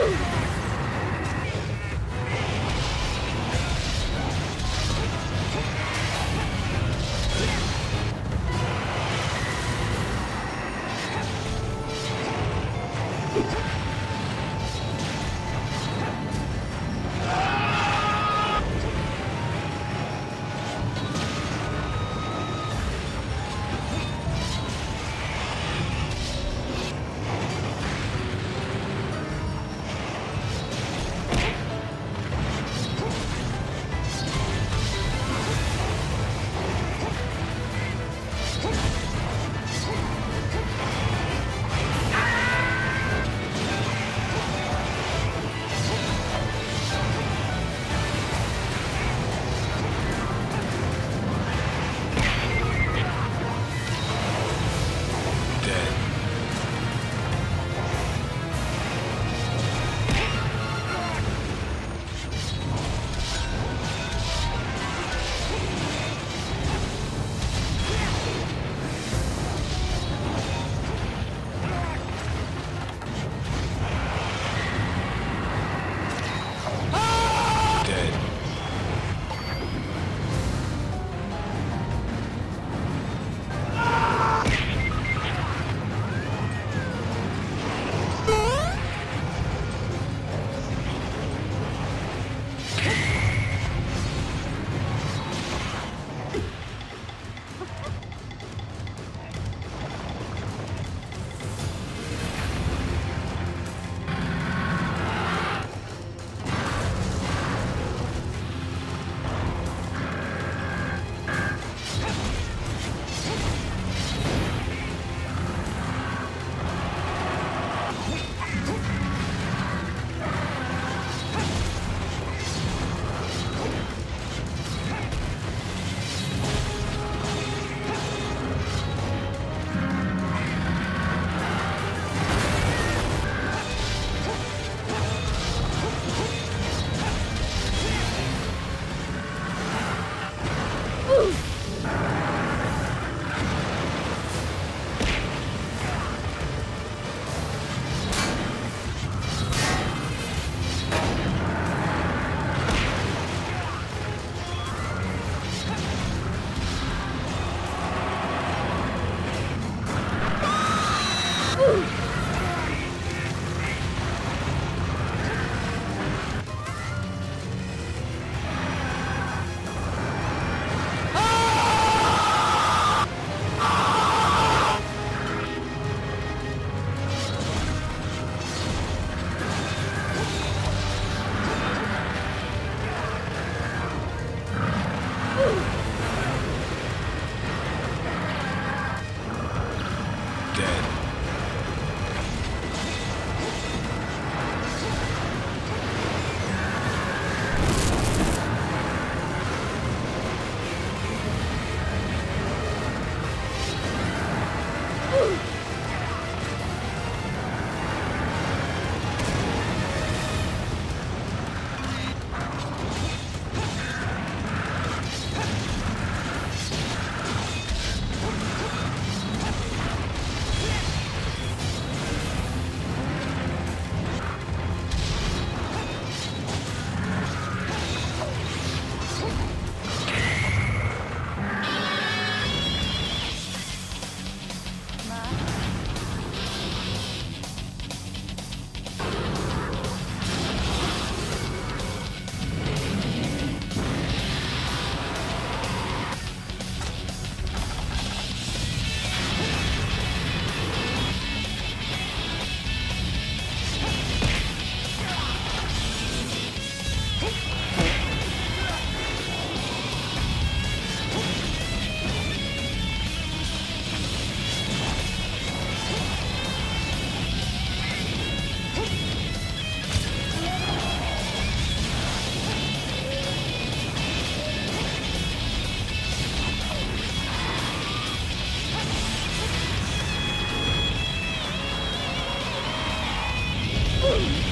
Dead. Woo!